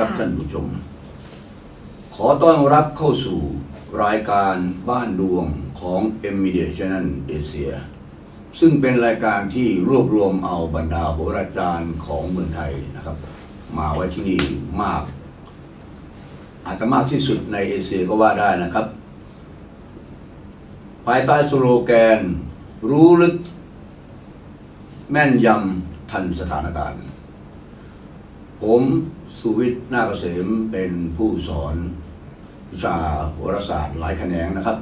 ครับท่านผู้ชม ขอต้อนรับเข้าสู่รายการบ้านดวงของ m m e d i a Channel Asia ซึ่งเป็นรายการที่รวบรวมเอาบรรดาโหราจารย์ของเมืองไทยนะครับ มาไว้ที่นี่มาก อาจจะมากที่สุดในเอเชียก็ว่าได้นะครับ ภายใต้สโลแกน รู้ลึก แม่นยำทันสถานการณ์ผม สุวิทย์นาคเกษมเป็นผู้สอนวิชาโหราศาสตร์หลายแขนงนะครับ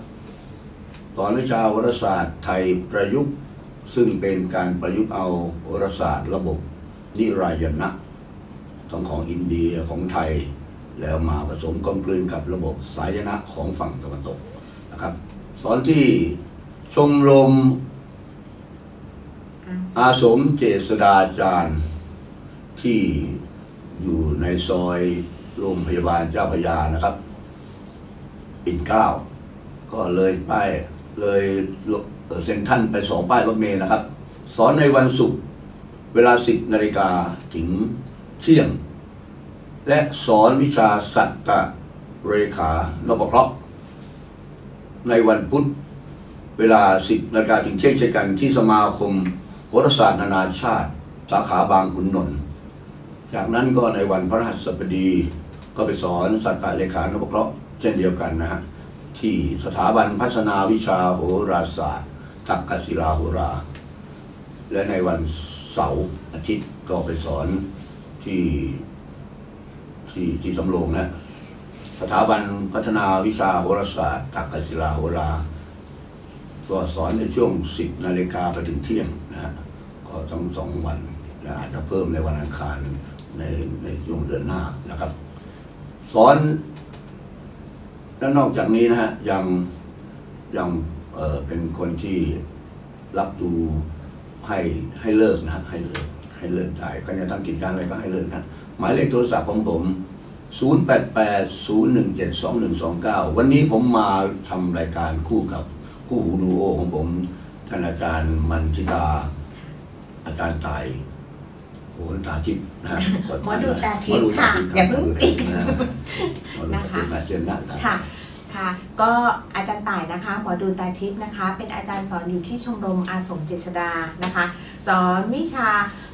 สอนวิชาโหราศาสตร์ไทยประยุกต์ ซึ่งเป็นการประยุกต์เอาโหราศาสตร์ระบบนิรายนะทั้งของอินเดียของไทย แล้วมาผสมกลมกลืนกับระบบสายนะของฝั่งตะวันตกนะครับ สอนที่ชมรมอาสมเจษดาจารย์ที่ อยู่ในซอยโรงพยาบาลเจ้าพยานะครับปิ่นเกล้าก็เลยป้ายเลยเอ่อเซ็นทันไปสองป้ายรถเมล์นะครับ สอนในวันศุกร์เวลา10นาฬิกาถึงเที่ยง และสอนวิชาสัตตเรขานพเคราะห์ในวันพุธเวลา10นาฬิกาถึงเที่ยงเช่นกันที่สมาคมโหราศาสตร์นานาชาติ สาขาบางขุนนนท์ จากนั้นก็ในวันพระรหัสบดีก็ไปสอนสัตตะเลขานพเคราะห์เช่นเดียวกันนะฮะที่สถาบันพัฒนาวิชาโหราศาสตร์ ตักกศิลาโหรา และในวันเสาร์อาทิตย์ก็ไปสอนที่ที่ที่สำโรงนะสถาบันพัฒนาวิชาโหราศาสตร์ ตักกศิลาโหรา ก็สอนในช่วง 10นาฬิกาไปถึงเที่ยงนะฮะก็ทั้งสองวันและอาจจะเพิ่มในวันอังคาร ในในช่วงเดือนหน้านะครับ สอนและนอกจากนี้นะฮะยังยังเเป็นคนที่รับดูให้ให้เลิกนะให้เลิกให้เลิกได้ก็จะทำกิจการอะไรก็ให้เลิกนะหมายเลขโทรศัพท์ของผม 0880172129 วันนี้ผมมาทำรายการคู่กับคู่หูดูโอของผมท่านอาจารย์มันชิดาอาจารย์ตาย โหนตาทิพย์นะฮะหมอดูตาทิพย์หมอดูตค่ะทิพย์อย่าเพิ่งหมอดูตาทิพย์นะหมอดูตาทิพย์มาเชิญนะค่ะค่ะก็อาจารย์ต่ายนะคะหมอดูตาทิพย์นะคะ เป็นอาจารย์สอนอยู่ที่ชมรมอาสมเจษดานะคะ สอนวิชา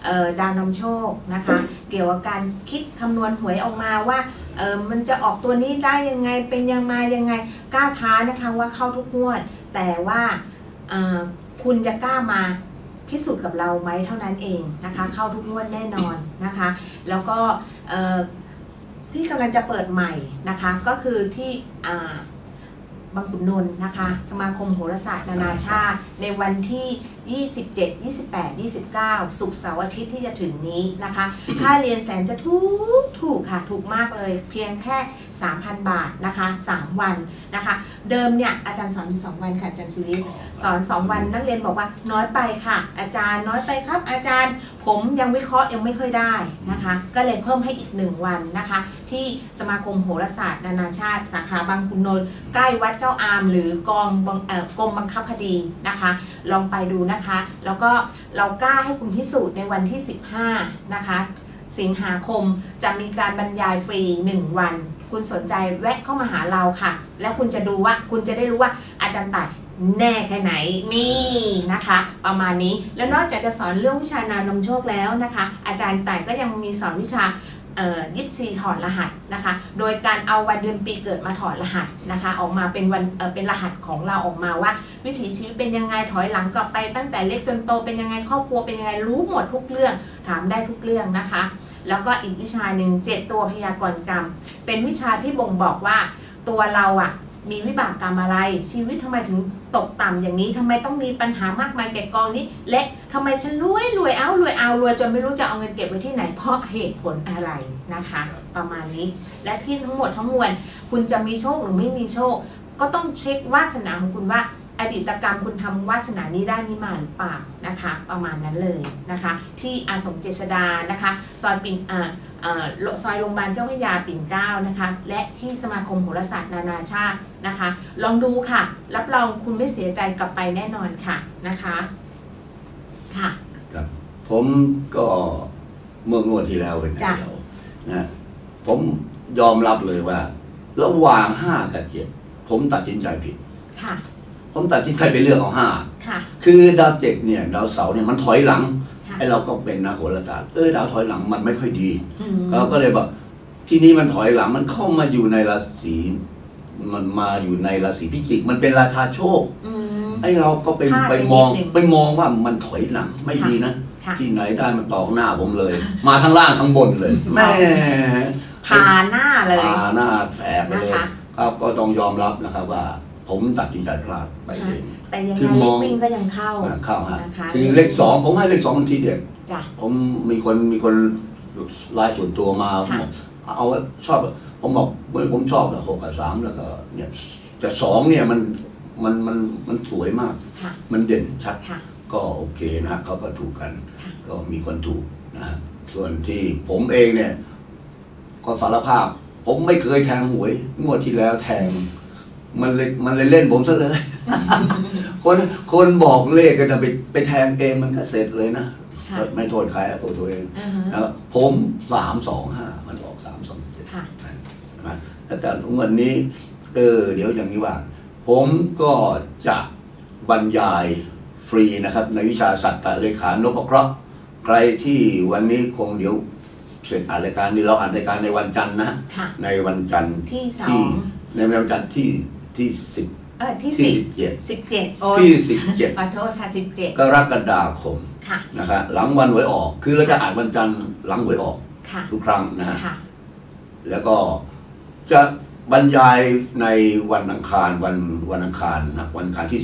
เอ่อดาวนำโชคนะคะ เกี่ยวกับการคิดคำนวณหวยออกมาว่าเออมันจะออกตัวนี้ได้ยังไงเป็นยังมายังไงกล้าท้านะคะว่าเข้าทุกงวด แต่ว่าเอ่อคุณจะกล้ามา พิสูจน์กับเราไหมเท่านั้นเองนะคะ เข้าทุกงวดแน่นอนนะคะ แล้วก็ที่กำลังจะเปิดใหม่นะคะ ก็คือที่ บางขุนนนท์นะคะ สมาคมโหราศาสตร์นานาชาติ ในวันที่ 27 28 29ศุกเสาร์อาทิตย์ที่จะถึงนี้นะคะ ค่าเรียนแสนจะถูกถูกค่ะ ถูกมากเลย เพียงแค่ 3,000 บาทนะคะ 3 วันนะคะ เดิมเนี่ยอาจารย์สอนอยู่ 2 วันค่ะอาจารย์สุริสอนสองวันนักเรียนบอกว่าน้อยไปค่ะ อาจารย์น้อยไปครับอาจารย์ ผมยังวิเคราะห์ยังไม่ค่อยได้นะคะ ก็เลยเพิ่มให้อีกหนึ่งวันนะคะ ที่สมาคมโหราศาสตร์ นานาชาติ สาขาบางขุนนนท์ใกล้วัดเจ้าอาม หรือกองกรมบังคับคดีนะคะ ลองไปดูนะคะ แล้วก็เรากล้าให้คุณพิสูจน์ในวันที่ 15 นะคะ สิงหาคมจะมีการบรรยายฟรี 1 วัน คุณสนใจแวะเข้ามาหาเราค่ะ แล้วคุณจะดูว่าคุณจะได้รู้ว่าอาจารย์ต่าย แน่แค่ไหนนี่นะคะ ประมาณนี้แล้วนอกจากจะสอนเรื่องวิชานานมโชคแล้วนะคะ อาจารย์ต่ายก็ยังมีสอนวิชาเอ่อยิปซีถอดรหัสนะคะ โดยการเอาวันเดือนปีเกิดมาถอดรหัสนะคะ ออกมาเป็นวันเเป็นรหัสของเราออกมาว่า วิถีชีวิตเป็นยังไงถอยหลังกลับไป ตั้งแต่เล็กจนโตเป็นยังไงครอบครัวเป็นยังไงรู้หมดทุกเรื่องถามได้ทุกเรื่องนะคะ แล้วก็อีกวิชาหนึ่งเจ็ดตัวพยากรณ์กรรม เป็นวิชาที่บ่งบอกว่าตัวเราอะ มีวิบากกรรมอะไร ชีวิตทำไมถึงตกต่ำอย่างนี้ทำไมต้องมีปัญหามากมายแก่กองนี้ และทำไมฉันรวยรวยเอารวยเอารวยจนไม่รู้จะเอาเงินเก็บไว้ที่ไหน เพราะเหตุผลอะไรนะคะ ประมาณนี้ และที่ทั้งหมดทั้งมวลคุณจะมีโชคหรือไม่มีโชค ก็ต้องเช็ควาสนาของคุณว่าอดีตกรรมคุณทำวาสนานี้ได้นี้มาหรือเปล่านะคะ ประมาณนั้นเลยนะคะ ที่อาสมเจษดานะคะ ซอยปิ่นอ่า ซอยโรงพยาบาลเจ้าพระยาปิ่นเกล้านะคะ และที่สมาคมโหราศาสตร์นานาชาตินะคะ ลองดูค่ะ รับรองคุณไม่เสียใจกลับไปแน่นอนค่ะนะคะค่ะครับผมก็เมื่องวดที่แล้วเป็นไงจ้ะเรานะผมยอมรับเลยว่า ระหว่างห้ากับเจ็ดผมตัดสินใจผิดค่ะผมตัดสินใจไปเลือกเอาห้าค่ะคือดาวเจ็ดเนี่ยดาวเสาร์เนี่ยมันถอยหลังค่ะ ไอ้เราก็เป็นนักโหราศาสตร์เออดาวถอยหลังมันไม่ค่อยดีอืมเราก็เลยบอกที่นี้มันถอยหลังมันเข้ามาอยู่ในราศีมันมาอยู่ในราศีพิจิก มันเป็นราชาโชคอืมไอ้เราก็ไปพลาดไปไปมองนิดนึงไปมองว่ามันถอยหลังไม่ค่ะดีนะค่ะที่ไหนได้มันตอกหน้าผมเลย มาทั้งล่างทั้งบนเลยแม่พาหน้าเลยพาหน้าแตกไปเลยนะคะครับก็ต้องยอมรับนะครับว่า ผมตัดสินใจพลาดไปเองแต่ยังคืไงอมเลองขวิ่งก็ยังเข้าอ่าเข้าฮะนะคะคือเลขสองผมให้เลขสองมันทีเด็ดจ้ะผมมีคนมีคนไลน์ส่วนตัวมาค่ะบอกเอาชอบ ผมบอกเมื่อผมชอบหกกับสามแล้วก็เนี่ยแต่สองเนี่ยมันมันมันมันสวยมากค่ะมันเด่นชัดค่ะก็โอเคนะฮะเขาก็ถูกกันค่ะก็มีคนถูกนะฮะส่วนที่ผมเองเนี่ย ก็สารภาพ ผมไม่เคยแทงหวยงวดที่แล้วแทง มันเลยมันเลยเล่นผมซะเลย คนคนบอกเลขกันนะไปไปแทงเองมันก็เสร็จเลยนะค่ะไม่โทษใครอะโทษตัวเองอือฮึแล้วผมสามสองห้ามันออกสามสองเจ็ดค่ะ นะแล้วแต่เงินนี้ เออ เดี๋ยวอย่างนี้ว่า ผมก็จะบรรยายฟรีนะครับ ในวิชาสัตตเลขานพเคราะห์ใครที่วันนี้คงเดี๋ยวเสร็จอ่านรายการนี้เราอ่านรายการในวันจันทร์นะ ค่ะ ในวันจันทร์ที่สอที่งในวันจันทร์ที่ ที่สิบเออที่ที่สิบสิบเจ็ดสิบเจ็ดโอ้ยที่สิบเจ็ดขอโทษค่ะสิบเจ็ดกรกฎาคมค่ะนะครับหลังวันหวยออก คือเราจะอ่านวันจันทร์หลังหวยออกค่ะทุกครั้งนะฮะ ค่ะ แล้วก็จะบรรยายในวันอังคารวันวันอังคารนะวันอังคารที่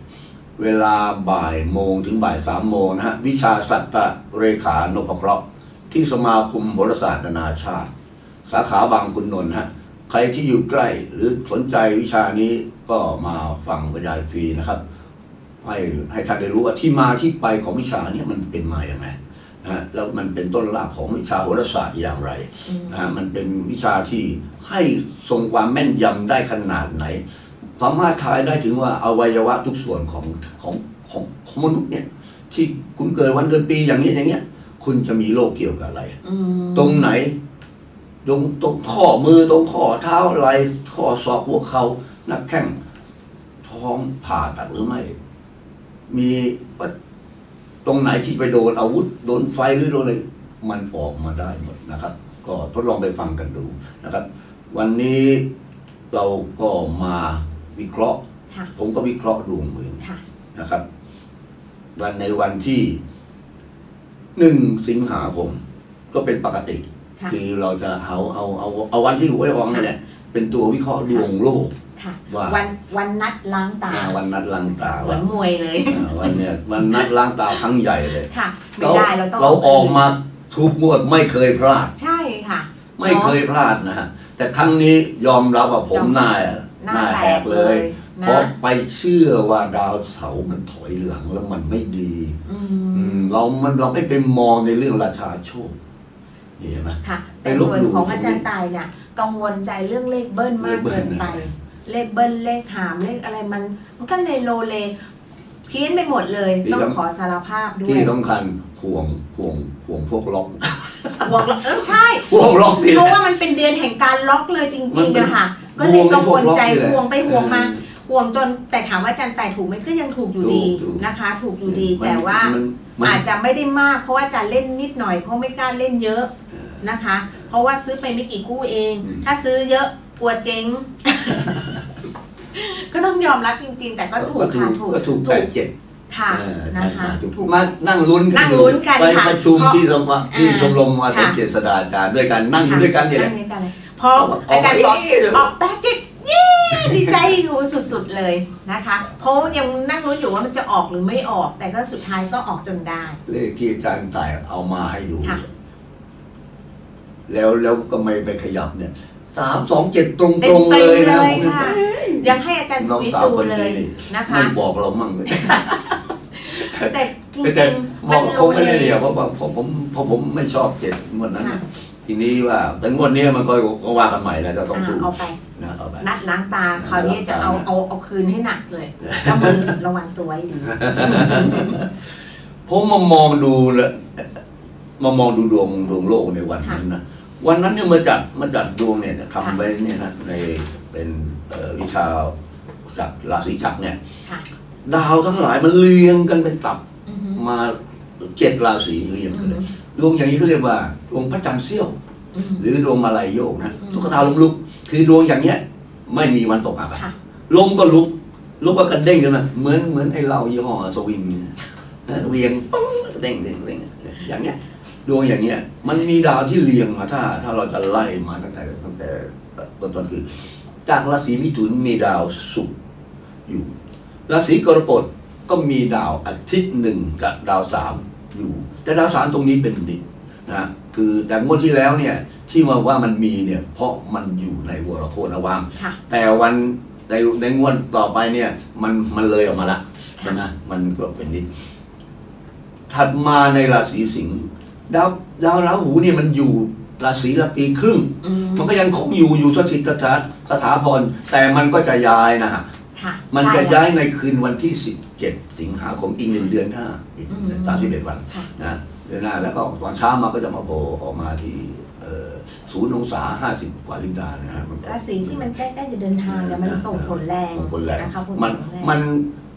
18 เวลาบ่ายโมงถึงบ่ายสามโมงนะฮะ วิชาสัตตเรขานพเคราะห์ที่สมาคมโหราศาสตร์นานาชาติ สาขาบางกุนนนท์ฮะ ใครที่อยู่ใกล้หรือสนใจวิชานี้ก็มาฟังบรรยายฟรีนะครับ ให้ให้ท่านได้รู้ว่าที่มาที่ไปของวิชาเนี้มันเป็นมาอย่างไงนะฮะแล้วมันเป็นต้นรากของวิชาโหราศาสตร์อย่างไรอืมนะฮะมันเป็นวิชาที่ให้ทรงความแม่นยำได้ขนาดไหนสามารถทายได้ถึงว่าอวัยวะทุกส่วนของของของของมนุษย์เนี่ยที่คุณเกิดวันเดือนปีอย่างนี้อย่างเงี้ย คุณจะมีโรคเกี่ยวกับอะไรอืมตรงไหน ตรงตรงข้อมือตรงข้อเท้าไหล่ข้อศอกหัวเขา่าหนักแข้งท้องผ่าตัดหรือไม่ มีว่าตรงไหนที่ไปโดนอาวุธ โดนไฟหรือโดนอะไรมันออกมาได้หมดนะครับ ก็ทดลองไปฟังกันดูนะครับ วันนี้เราก็มาวิเคราะห์ค่ะผมก็วิเคราะห์ดวงเมืองค่ะนะครับ วันในวันที่หนึ่งสิงหาคมก็เป็นปกติ ค่ะคือเราจะเอาเอาเอาเอาวันที่หวยออกนั่นแหละเป็นตัววิเคราะห์ดวงโลกค่ะว่าวันวันนัดล้างตาอ่าวันนัดล้างตาเหมืว่าอนมวยเลยอ่าวันเนี้ยวันนัดล้างตาครั้งใหญ่เลยค่ะไม่ได้เราต้องเราออกมาทุกงวดไม่เคยพลาด ใช่ค่ะ ไม่เคยพลาดนะฮะแต่ครั้งนี้ยอมรับว่าผมยอมหน้าหน้าหน้าแหกเลยนะเพราะไปเชื่อว่าดาวเสาร์มันถอยหลังแล้วมันไม่ดีอือืมมเรามันเราไม่ไปมองในเรื่องราชาโชคนี่ เห็นไหมค่ะไปแต่ลบส่วนหลู่ของอาจารย์ตายเนี่ยกังวลใจเรื่องเลขเบิ้ลมากเลขเบิ้เกิลนไป เลขเบิ้ลเลขหามเลขอะไรมัน มันก็เลยโลเลเพี้ยนไปหมดเลย ต้องขอสารภาพด้วที่ยสำคัญห่วงห่วงห่วงพวกล็อกห่วงเออใช่ห่วงล็อกนี่แหเพละราะว่ามันเป็นเดือนแห่งการล็อกเลยจมัรินงเป็นๆอะค่ะ ก็เลยกังวลใจห่วงไอ้พวกล็อกนี่แหละห่วงไปห่วงมาเออ ห่วงจนแต่ถามว่าอาจารย์แต่ถูกไหมก็ยังถูกอยู่ดีถูกถูกนะคะ ถูกอยู่ดีมันแต่ว่านมันอาจจะไม่ได้มากเพราะว่าอาจารย์เล่นนิดหน่อยเพราะไม่กล้าเล่นเยอะนะคะ เพราะว่าซื้อไปไม่กี่คู่เอง อืม ถ้าซื้อเยอะกลัวเจ๊ง ก็ต้องยอมรับจริง ๆ แต่ก็ถูกค่ะถูกก็ถูกแปดเจ็ดค่ะเออนะคะถูก ถูก มานั่งลุ้นนั่งอยู่ลุ้นกันไปค่ะประชุมเพราะที่สมที่อ่าชมรมมาสังค่ะ เกตสดาจารย์ด้วยกันนั่งอยู่ด้วยกันนี่แหละงด้วยกันเลยเพราะอาจารย์บอกออกแปดเจ็ดเย้ ดีใจอยู่สุดๆเลยนะคะเพราะยังนั่งลุ้นอยู่ว่ามันจะออกหรือไม่ออก แต่ก็สุดท้ายก็ออกจนได้ เลขที่อาจารย์ต่ายเอามาให้ดู ค่ะ แล้วแล้วก็ไม่ไปขยับเนี่ยสามสองเจ็ดตรงเต็ตรมงๆเลยนะเลยผมค่ะ ยังให้อาจารย์สน้องวิทสาวดูคนเลนี้ยนี่นะคะ ไม่บอกเรามั่งเลย แต่จริงแต่ๆมองเขาไม่ได้โลเดียวเพราะว่าผมผมเพราะผมไม่ชอบเจ็ดงวดนั้นค่ะน่ะทีนี้ว่าแต่งวดนี้มันก็ก็ว่ากันใหม่นะจะต้องอ่าสู้เอาไป นะเอาไปนัดล้างตาคราวนี้จะเอานัดล้างตาเอาเอาคืนให้หนักเลยเจ้ามือระวังตัวให้ดีผมมามองดูแล้วมามองดูดวงดวงโลกในวันนั้นนะวันนั้นเนี่ยมาจัดมาจัดดวงเนี่ยทำค่ะไว้เนี่ยนะในเป็นเอ่อวิชาจักรราศีจักรเนี่ยค่ะดาวทั้งหลายมันเรียงกันเป็นตับอือฮึมาเจ็ดราศีเรียงกันเลยดวงอย่างนี้เขาเรียกว่าดวงพระจันทร์เสี้ยวอือฮึ หรือดวงมาลายโยกนะอืมตุ๊กตาลมลุก คือดวงอย่างเนี้ย ไม่มีวันตกอับอะค่ะลมก็ลุก ลุกก็กระเด้งกันนะเหมือนเหมือนไอ้เหล้ายี่ห้อสวิงนะเวียงปึ้งกระเด้งเด้งเด้งอย่างเนี้ยดวงอย่างเงี้ย มันมีดาวที่เรียงมาถ้า ถ้าเราจะไล่มาตั้งแต่ตั้งแต่ต้นต้นคือ จากราศีมิถุนมีดาวศุกร์อยู่ราศีกรกฎก็มีดาวอาทิตย์หนึ่งกับดาวสามอยู่ แต่ดาวสามตรงนี้เป็นดินนะ คือแต่งวดที่แล้วเนี่ยที่มาว่ามันมีเนี่ยเพราะมันอยู่ในวรโคตรวังค่ะแต่วันในในงวดต่อไปเนี่ย มันมันเลยออกมาละใช่ไหมมันก็เป็นนิดถัดมาในราศีสิงห์ดาวดาวราหูเนี่ยมันอยู่ราศีละปีครึ่งอืมมันก็ยังคงอยู่อยู่สถิตสถานสถาพรแต่มันก็จะย้ายนะฮะค่ะมันจะได้ย้ายในคืนวันที่17สิงหาคมอีกหนึ่งเดือนหน้าอีกอืมสามสิบเอ็ดวันค่ะนะ เดือนหน้าแล้วก็ตอนเช้ามาก็จะมาโผล่ออกมาที่เอ่อศูนย์องศาห้าสิบกว่าลิมดานะฮะมันก็ราศีที่มันใกล้ๆจะเดินทางเนี่ยมันส่งผลแรงส่งผลแรงนะคะผลมันแรงมัน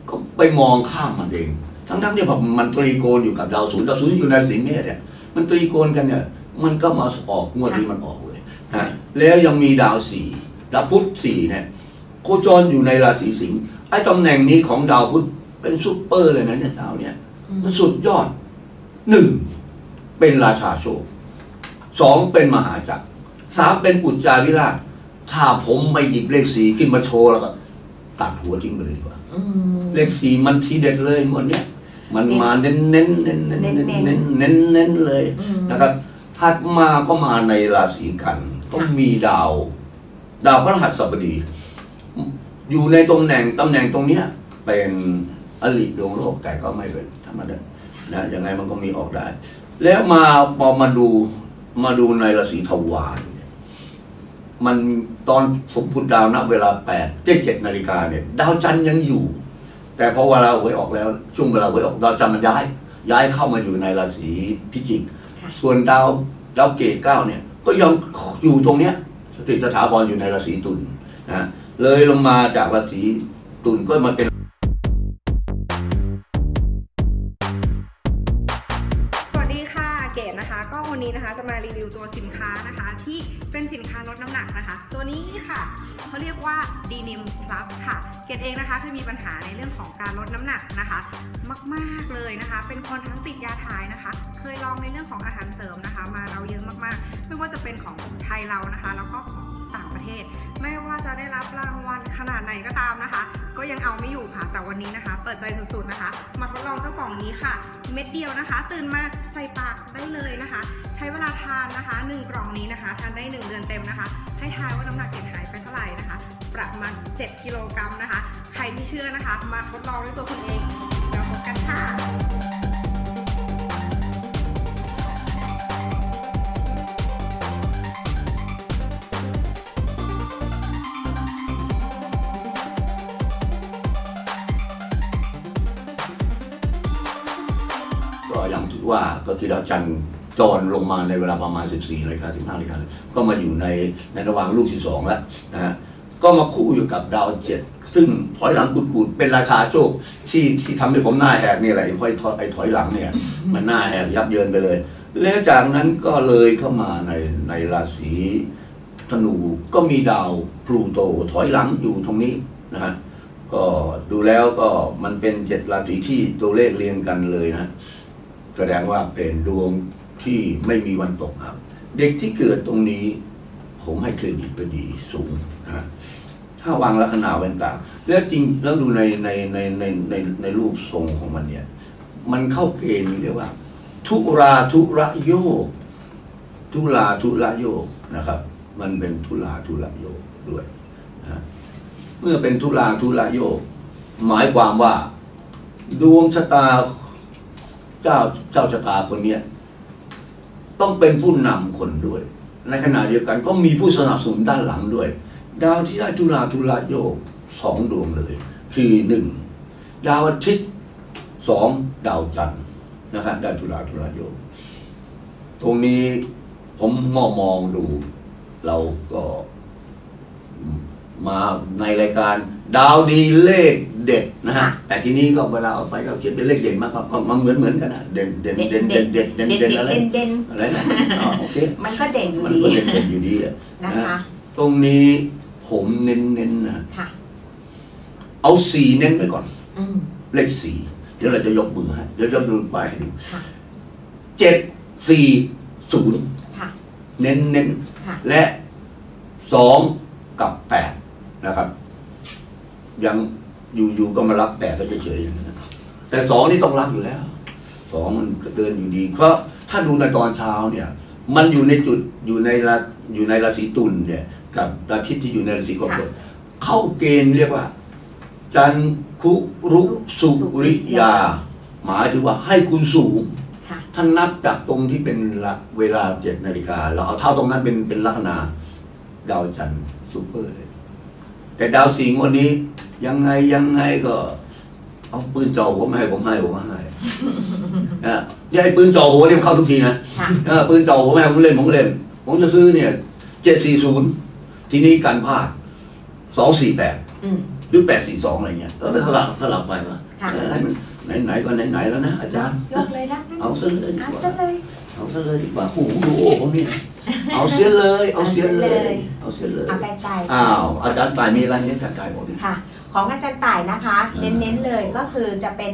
ก็ไปมองข้ามมันเอง ทั้งทั้งๆที่พอมันตรีโกณอยู่กับดาวศูนย์ดาวศูนย์อยู่ในราศีเมษเนี่ยมันตรีโกณกันเนี่ย มันก็มาออกงวดนี้มันออกเลยฮะแล้วยังมีดาวสี่ดาวพุธสี่เนี่ยโคจรอยู่ในราศีสิงห์ไอ้ตำแหน่งนี้ของดาวพุธเป็นซุปเปอร์เลยนะเนี่ยดาวเนี่ยอืมมันสุดยอด หนึ่งเป็นราชาโชคสองเป็นมหาจักรสามเป็นอุจจาวิราช ถ้าผมไปหยิบเลขสีขึ้นมาโชว์แล้วก็ตัดหัวทิ้งไปเลยดีกว่าอืมเลขสีมันทีเด็ดเลยหมดเนี้ยมันมาเน้นเน้นเน้นเน้นเน้นเน้นเน้นเน้นเลยอืมนะครับถัดมาก็มาในราศีกันย์ก็มีดาว ดาวพระหัสบดี อยู่ในตำแหน่งตำแหน่งตรงเนี้ยเป็นอลิดวงโลกแต่ก็ไม่เป็นธรรมดา นะยังไงมันก็มีออกได้ แล้วมาพอมาดูมาดูในราศีทวารเนี่ยมันตอนสมพุทธดาวนะเวลาแปดเจ็ดเจ็ดนาฬิกาเนี่ย ดาวจันทร์ยังอยู่ แต่พอเวลาหวยออกแล้ว ช่วงเวลาหวยออกดาวจันทร์มันย้าย ย้ายเข้ามาอยู่ในราศีพิจิกค่ะส่วนดาวดาวเกตเก้าเนี่ย ก็ยังอยู่ตรงเนี้ยสติสถาบอลอยู่ในราศีตุลนะเลยลงมาจากราศีตุลก็มาเป็น ค่ะเขาเรียกว่าดีนิมพลัสค่ะ เกดเองนะคะเคยมีปัญหาในเรื่องของการลดน้ำหนักนะคะ มากๆเลยนะคะ เป็นคนทั้งติดยาถ่ายนะคะ เคยลองในเรื่องของอาหารเสริมนะคะ มาเราเยอะมากๆ ไม่ว่าจะเป็นของไทยเรานะคะ แล้วก็ของต่างประเทศ ไม่ว่าจะได้รับรางวัลขนาดไหนก็ตามนะคะ ก็ยังเอาไม่อยู่ค่ะ แต่วันนี้นะคะ เปิดใจสุดๆนะคะ มาทดลองเจ้ากล่องนี้ค่ะ เม็ดเดียวนะคะ ตื่นมาใส่ปากได้เลยนะคะ ใช้เวลาทานนะคะ 1 กล่องนี้นะคะ ทานได้ 1 เดือนเต็มนะคะ ให้ทายว่าน้ำหนักเด็นหายไปเท่าไหร่นะคะ ประมาณ 7 กิโลกรัมนะคะ ใครที่เชื่อนะคะ มาทดลองด้วยตัวคุณเองเดี๋ยวพบกันค่ะ ก็คือดาวจันทร์จรลงมาในเวลาประมาณ 14นาฬิกา15นาฬิกาก็มาอยู่ในในระหว่างลูกที่สองแล้วนะฮะก็มาคู่อยู่กับดาวเจ็ดซึ่งถอยหลังกุดๆเป็นราชาโชคที่ที่ทำให้ผมหน้าแหกนี่แหละไอ้ถอยถอยไอ้ถอยหลังเนี่ย มันหน้าแหกยับเยินไปเลย แล้วจากนั้นก็เลยเข้ามาในในราศีธนูก็มีดาวพลูโตถอยหลังอยู่ตรงนี้นะฮะก็ดูแล้วก็มันเป็นเจ็ดราศีที่ตัวเลขเรียงกันเลยนะ แสดงว่าเป็นดวงที่ไม่มีวันตกครับ เด็กที่เกิดตรงนี้ ผมให้เครดิตไปดีสูงนะฮะถ้าวางลัคนาเป็นต่างแล้วจริงแล้วดูในในในในในในรูปทรงของมันเนี่ย มันเข้าเกณฑ์เรียกว่า ทุราทุระโยก ทุลาทุระโยกนะครับ มันเป็นทุลาทุระโยกด้วยนะเมื่อเป็นทุลาทุระโยก หมายความว่า ดวงชะตา เจ้าเจ้าชะตาคนเนี้ยต้องเป็นผู้นำคนด้วย ในขณะเดียวกันก็มีผู้สนับสนุนด้านหลังด้วย ดาวที่ได้ทุลาทุลาโยกสองดวงเลย คือหนึ่งดาวอาทิตย์สองดาวจันทร์นะครับได้ทุลาทุลาโยกตรงนี้ผมมองมองดู เราก็มาในรายการ ดาวดีเลข เด็ดนะฮะค่ะแต่ทีนี้ก็เวลาเอาไปก็เขียนเป็นเลขเด่นมากกว่าก็มันเหมือนเหมือนกันนะเด่นเด่นเด่นเด่นเด่เด่นนเด่เด่นนเด่เด่นนเด่เด่นนอะไรเด่นอะไรนะอ๋อโอเคมันก็เด่นอยู่มันดีก็เด่นเด่นอยู่ดีอะนะคะตรงนี้ผมเน้นเน้นๆนะค่ะเอาสี่เน้นไว้ก่อนอืมเลขสี่เดี๋ยวเราจะยกมือให้เดี๋ยวจะดูไปายให้ดูค่ะเจ็ดสี่ศูนย์ค่ะเน้นเน้นค่ะและสองกับแปดนะครับ ยัง อยู่อยู่ก็มารับแปดก็เฉยๆอย่างนั้นนะแต่สองนี่ต้องรับอยู่แล้วสองมันก็เดินอยู่ดี เพราะถ้าดูในตอนเช้าเนี่ย มันอยู่ในจุดอยู่ในราอยู่ในราศีตุลเนี่ย กับอาทิตย์ที่อยู่ในราศีกรกฎเข้าเกณฑ์เรียกว่า จันคุรุสุริยา หมายถึงว่าให้คุณสูงค่ะท่านนับจากตรงที่เป็นละเวลาเจ็ดนาฬิกาเราเอาเท่าตรงนั้นเป็นเป็นลัคนาดาวจันทร์ซูเปอร์เลย แต่ดาวสิงห์วันนี้ ยังไงยังไงก็ เอาปืนจ่อหัวมาให้ผมให้ผมให้เอออย่าให้ปืนจ่อหัวเนี่ยมันเข้าทุกทีนะค่ะเออปืนจ่อหัวมาให้ผมเล่นผมก็เล่น ผมจะซื้อเนี่ยเจ็ดสี่ศูนย์ทีนี้การพลาดสองสี่แปดอืมหรือแปดสี่สองอะไรเงี้ยแล้วไปสลับสลับไปมาค่ะเออให้มันไหนๆก็ไหนๆแล้วนะอาจารย์ยกเลยนะงั้นเอาซะเลยดีเอากว่าซะเลย เอาซะเลยดีกว่าโอ้โหดูโอ้ผมเนี่ยเอาเสียเลย เอาเสียเลย เอาเสียเลยเอาไกลๆอ้าวอาจารย์ตายมีอะไรเนี่ยอาจารย์ตายบอกดิค่ะ ของอาจารย์ต่ายนะคะอ่าเน้นๆเลยก็คือจะเป็น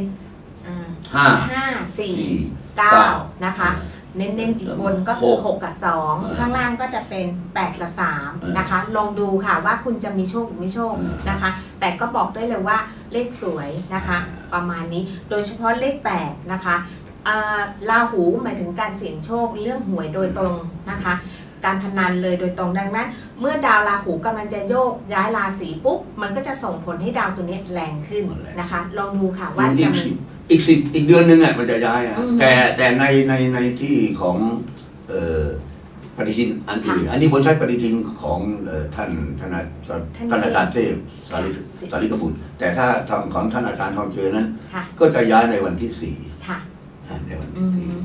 อ่าห้าห้าสี่สี่เก้าเก้านะคะเน้นๆอีกบนก็คือหก6กับ2อ่าข้างล่างก็จะเป็น 8 กับอ่า3นนะคะ ลองดูค่ะว่าคุณจะมีโชคหรือไม่โชคอ่านนะคะ แต่ก็บอกได้เลยว่าเลขสวยนะคะ ประมาณนี้โดยเฉพาะเลข 8 นะคะ อ่าราหูหมายถึงการเสี่ยงโชคเรื่องหวยโดยตรงนะคะ การพนันเลยโดยตรงดังนั้น เมื่อดาวราหูกำลังจะโยกย้ายราศีปุ๊บมันก็จะส่งผลให้ดาวตัวนี้แรงขึ้นนะคะ ลองดูค่ะว่าอีจะกมีสิบอีกสิบอีกเดือนหนึงอะมันจะย้ายอะอืมแต่แต่ในในในที่ของเอ่อปฏิทินอันอื่นค่ะอันนี้ผมใช้ปฏิทินของเอ่อท่านท่านอาท่านท่านอาจารย์เทพสารีสิสารีกบุตร แต่ถ้าทางของท่านอาจารย์ทองเจอนั้นค่ะก็จะย้ายในวันที่สี่ค่ะ ในวันอืที่สี่ม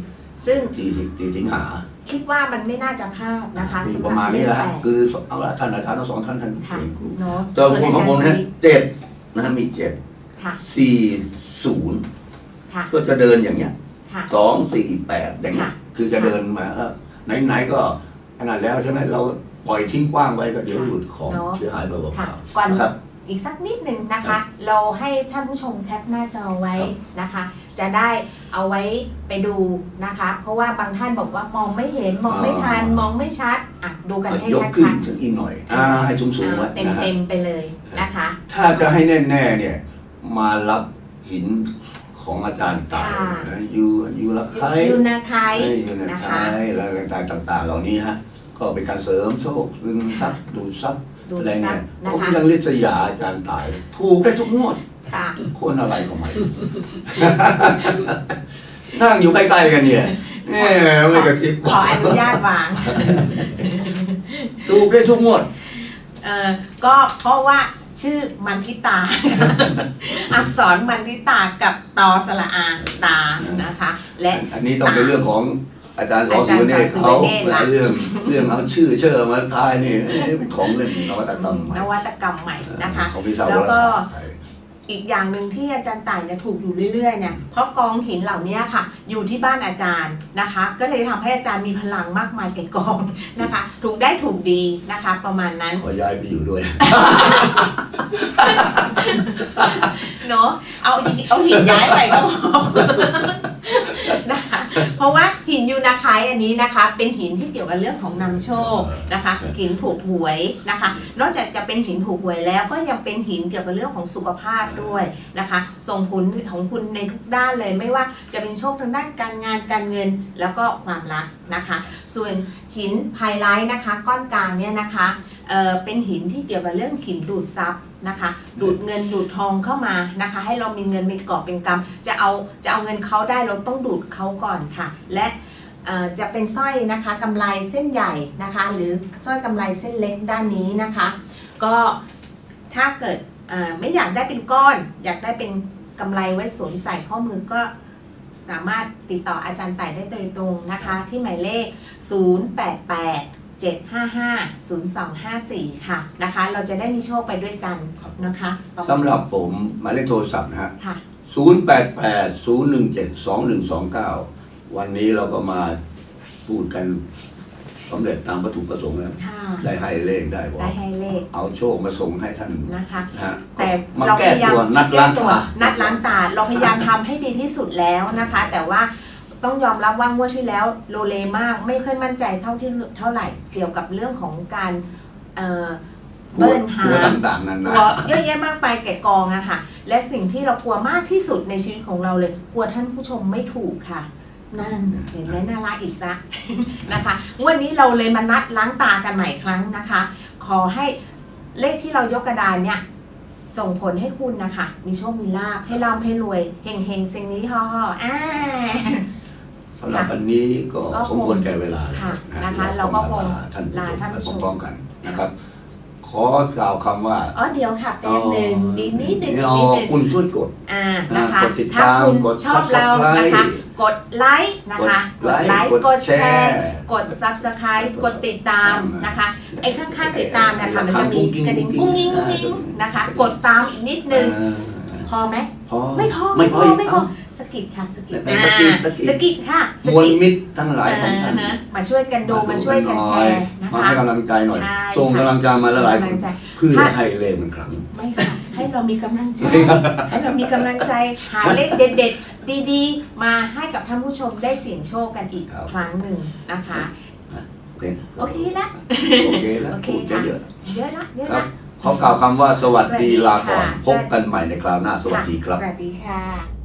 ซึ่งที่ที่ที่สิงหาคิดว่ามันไม่น่าจะพลาดนะคะอยู่ประมาณนี้แหละฮะสำหรับคือเอาละท่านอาจารย์ทั้งสองท่านท่านค่ะเก่งครูเนาะแต่ของของผมส่วนอาจารนะย์เจ็ดนะฮะมีเจ็ดค่ะสี่ศูนย์ค่ะก็จะเดินอย่างเงี้ยค่ะสองสี่แปดอย่างเงี้ยค่ะคือจะเดินมาเออไหนๆก็ขนาดแล้วใช่ไหมเราปล่อยทิ้งกว้างไว้ก็เดี๋ยวหลุดของเนาะเสียหายเบอร์เปค่ะล่าก่อนๆนะครับอีกสักนิดหนึ่งนะครัคะบเราให้ท่านผู้ชมแคปหน้าจอไว้ครับนะคะ จะได้เอาไว้ไปดูนะคะ เพราะว่าบางท่านบอกว่ามองไม่เห็นมองไม่ทันอ่ามมองไม่ชัดอะดูกันให้ยกชัดขึ้นชัดถึงอีกหน่อยอ่าให้สูงสูงๆไว้เต็มนะฮะเต็มๆไปเลยนะคะ ถ้าจะให้แน่ๆเนี่ยมารับหินของอาจารย์ตายค่ะนะยูยูรักใครยูนาไคไอ้ยูนะนะใครคะอะไรต่างๆ เหล่านี้ฮะก็เป็นการเสริมโชคดึงทรัพย์ดูดทรัพย์ดูอะไรซัเนี่บยนะผมคะยังลิษยาอาจารย์ตาย ถูกได้ทุกงวด ค่ะคนอะไรก็ไม่รู้นั่งอยู่ใกล้ๆกันเนี่ยแหมไม่กระซิบขออนุญาตวาง ถูกได้ทุกงวดเออก็เพราะว่าชื่อมันทิตา อักษรมันทิตากับตอสระอาตานะคะ และอันนี้ต้องเป็นเรื่องของอาจารย์สออาสิจารย์วเนศสอสิวเขาเนศล่ะเรื่องเรื่องเอาชื่อเชื่อมาทายนี่เอ๊ะเป็นของเล่นนวัตกรรมใหม่นวัตกรรมใหม่นะคะของวิชาแล้วก็ วารศาสตร์ไทยอีกอย่างหนึ่งที่อาจารย์ต่ายเนี่ยถูกอยู่เรื่อยๆเนี่ยเพราะกองหินเหล่านี้ค่ะ อยู่ที่บ้านอาจารย์นะคะ ก็เลยทำให้อาจารย์มีพลังมากมายแก่กองนะคะ ถูกได้ถูกดีนะคะ ประมาณนั้นขอย้ายไปอยู่ด้วยเนาะเอาเอาหินย้ายไปก็พอนะคะ เพราะว่าหินยูนาไคอันนี้นะคะ เป็นหินที่เกี่ยวกับเรื่องของนำโชคนะคะ หินถูกหวยนะคะ นอกจากจะเป็นหินถูกหวยแล้วก็ยังเป็นหินเกี่ยวกับเรื่องของสุขภาพด้วยนะคะ ส่งผลของคุณในทุกด้านเลยไม่ว่าจะเป็นโชคทางด้านการงานการเงินแล้วก็ความรักนะคะ ส่วนหินไฮไลท์นะคะ ก้อนกลางเนี่ยนะคะเอ่อเป็นหินที่เกี่ยวกับเรื่องหินดูดซับ นะคะ ดูดเงินดูดทองเข้ามานะคะ ให้เรามีเงินเป็นกอบเป็นกำจะเอาจะเอาเงินเขาได้เราต้องดูดเขาก่อนค่ะ และเอ่อจะเป็นสร้อยนะคะกำไรเส้นใหญ่นะคะ หรือสร้อยกำไรเส้นเล็กด้านนี้นะคะ ก็ถ้าเกิดเอ่อไม่อยากได้เป็นก้อน อยากได้เป็นกำไรไว้สวมใส่ข้อมือก็สามารถติดต่ออาจารย์ไต่ได้โดยตรงนะคะ ที่หมายเลข 088 755 0254 ค่ะนะคะ เราจะได้มีโชคไปด้วยกันนะคะสำหรับผมหมายเลขโทรศัพท์นะฮะค่ะ0880172129 วันนี้เราก็มาพูดกันสำเร็จตามวัตถุประสงค์แล้วค่ะได้ให้เลขได้บอกได้ให้เลข เอาโชคมาส่งให้ท่านนะคะนะฮะแต่มาเราแก้พยายามตัวนัดล้างแก้ตัวตานัดล้างตา เราพยายามทำให้ดีที่สุดแล้วนะคะ แต่ว่า ต้องยอมรับว่างวดที่แล้วโลเลมากไม่ค่อยมั่นใจเท่าที่เท่าไหร่เกี่ยวกับเรื่องของการเอ่อกลัวเบิ้ลหากลัวต่างๆนั้นกนะลัวเยอะแยะมากไปแก่กองอะค่ะ และสิ่งที่เรากลัวมากที่สุดในชีวิตของเราเลย กลัวท่านผู้ชมไม่ถูกค่ะ นั่นเห็นไหมน่ารักอีกละ นะคะงวันนี้เราเลยมานัดล้างตากันใหม่อีกครั้งนะคะ ขอให้เลขที่เรายกกระดานเนี่ย ส่งผลให้คุณนะคะ มีโชคมีลาภให้ร่ำให้รวยเฮงเฮงๆซิงนี้ห่อห่อๆอ่า สำหรับวันนี้ก็ก็คงสมควรแก่เวลาค่ะนะนะคะ เราก็คงท่านผู้ลาชมท่านไปผู้ชมพร้อมๆกันนะครับ ขอกล่าวคำว่าอ๋อเดี๋ยวค่ะแป๊บหนึ่งดีนิดหนึ่งเดี๋ดียวนิดหนึ่งคุณช่วยกดอ่านะคะกดติดถ้าตามคุณกดชอบเรา Subscribe นะคะกดไลค์นะคะ กดไลค์กกดดแชแชร์ร์กด subscribe กดติดตามอ่านนะคะ ไอ้ข้างๆติดตามนะคะมันจะมีกุ้งกิ้งกระดิ่งกุ้กุ้งงกิ้กิ้งงกุ้งกิ้งอ่านะคะ กดตามอีกนิดนึงเออพอไหมพอไม่พอ ไม่พอไม่พอเอ้าส กิดค่ะสกิดแต่สกิดสกิดสกิดค่ะสมวลกิดมิตรทั้งหลายของท่านอ่าฮะมาช่วยกันดูมาช่วยกันแชร์นะมาคะให้กำลังใจหน่อยใช่ส่งกำลังใจมาละหลายส่งคกำนลังใจเพื่อถ้าให้เลขมันครั้งไม่ค่ะให้เรามีกำลังใจให้เรามีกำลังใจหาเลขเด็ดๆ ดีๆ มาให้กับท่านผู้ชมได้เสี่ยงโชคกันอีกครับครั้งหนึ่งนะคะโอเคโอเคละโอเคแล้วโอเคพูดค่ะเยอะเยอะละเยอะๆครัละบขอกล่าวคำว่าสวัสดีสวัสดีลาก่อนค่ะพบกันใหม่ในคราวหน้า สวัสดีครับ สวัสดีค่ะ